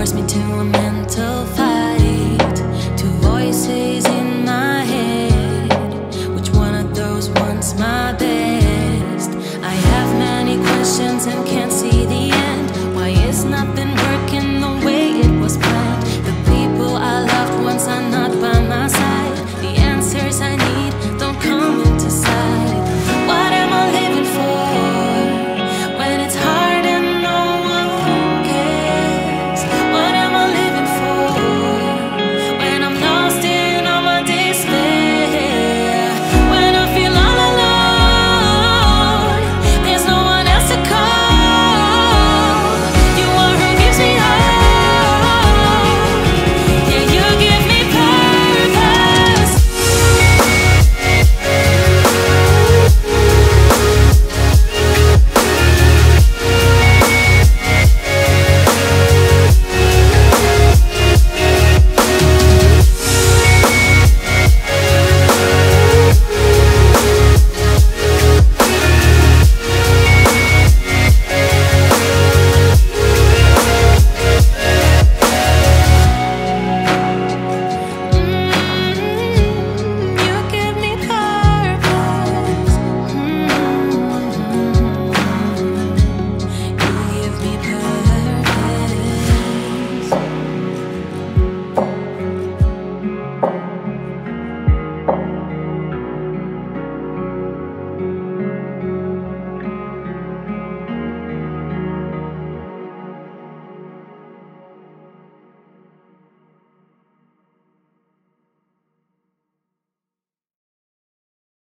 forced me to a mental fight. Two voices in my head. Which one of those wants my bed?